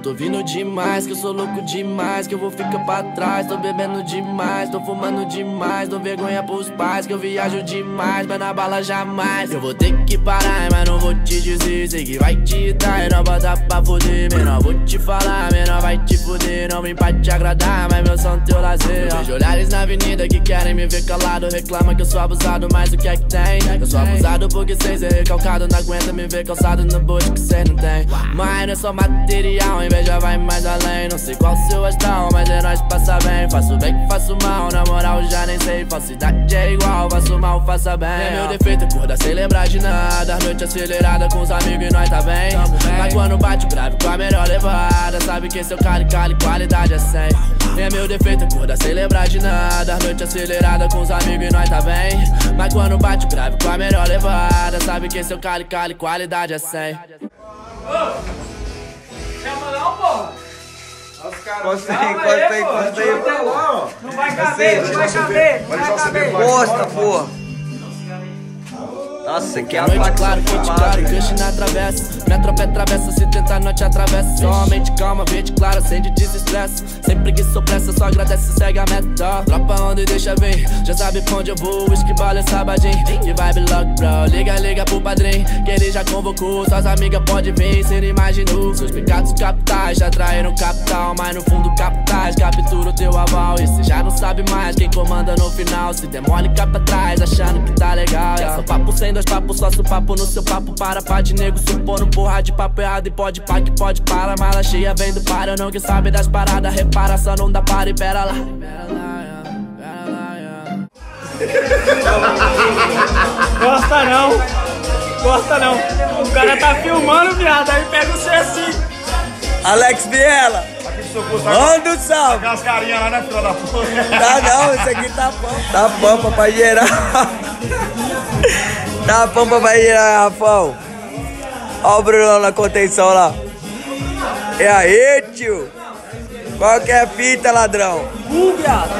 tô vindo demais, que eu sou louco demais, que eu vou ficar pra trás. Tô bebendo demais, tô fumando demais, dou vergonha pros pais, que eu viajo demais, mas na bala jamais. Eu vou ter que parar, mas não vou te dizer, sei que vai te dar, não bota pra foder, menor. Vou te falar, menor, vai te foder, não vem pra te agradar, mas meu som teu lazer. Vejo olhares na avenida que querem me ver calado, reclama que eu sou abusado, mas o que é que tem? Eu sou abusado porque cês é recalcado, não aguenta me ver calçado no boot que cê não tem. Mas não é só material, inveja vai mais além. Não sei qual seu astral, mas é nós passa bem. Faço bem que faço mal, na moral já nem sei. Falsidade é igual, faço mal, faça bem. É meu defeito, acorda sem lembrar de nada. Noite acelerada com os amigos e nós tá bem. Mas quando bate grave com a melhor levada, sabe que seu cali, cali, qualidade é 100. É meu defeito, acorda sem lembrar de nada. Noite acelerada com os amigos e nós tá bem. Mas quando bate grave com a melhor levada, sabe que seu cali, cali, qualidade é 100. Chama não, porra. Encosta aí, encosta aí, encosta aí. Não vai caber, não vai caber, não vai caber. Encosta, porra. Nossa, que é a Noite claro, quente fumada, claro, na travessa Minha tropa é travessa, se tentar não te atravessa Somente calma, verde Sem preguiça ou pressa, só agradece e segue a meta. Tropa onde deixa vir, já sabe pra onde eu vou. Whisky, bala e sabadinho, que vibe lock bro. Liga, liga pro padrinho, que ele já convocou. Suas amigas pode vir, cê não imaginou Seus pecados capitais já traíram capital Mas no fundo capitais, captura o teu aval. E cê já não sabe mais quem comanda no final. Se demole cá pra trás, achando que tá legal É. Só papo sem dois papos, só se o papo no seu papo. Para, pá de nego, supondo porra de papo errado. E pode pá que pode para, mala cheia vem do para Eu não que sabe das paradas, repara, só não dá para e pera lá Pera lá, yeah, pera lá, yeah. Gosta não. Gosta não. O cara tá filmando, viado. Aí pega o C assim. Alex Viela, manda um salve. As carinhas lá, né, filha da puta? Tá não, isso aqui tá bom. Tá bom, papai geral. Tá bom, papai geral, Rafão. Ó o Bruno na contenção lá. E aí, tio? Qual que é a fita, ladrão? Viado.